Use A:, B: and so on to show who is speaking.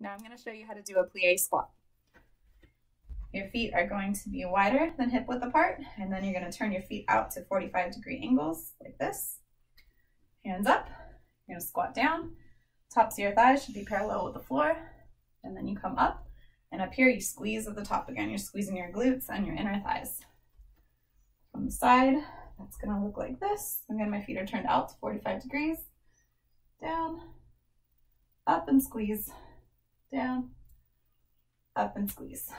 A: Now I'm going to show you how to do a plie squat. Your feet are going to be wider than hip width apart, and then you're going to turn your feet out to 45 degree angles like this. Hands up, you're going to squat down. Tops of your thighs should be parallel with the floor, and then you come up, and up here you squeeze at the top again. You're squeezing your glutes and your inner thighs. From the side, that's going to look like this. Again, my feet are turned out to 45 degrees. Down, up and squeeze, down, up and squeeze.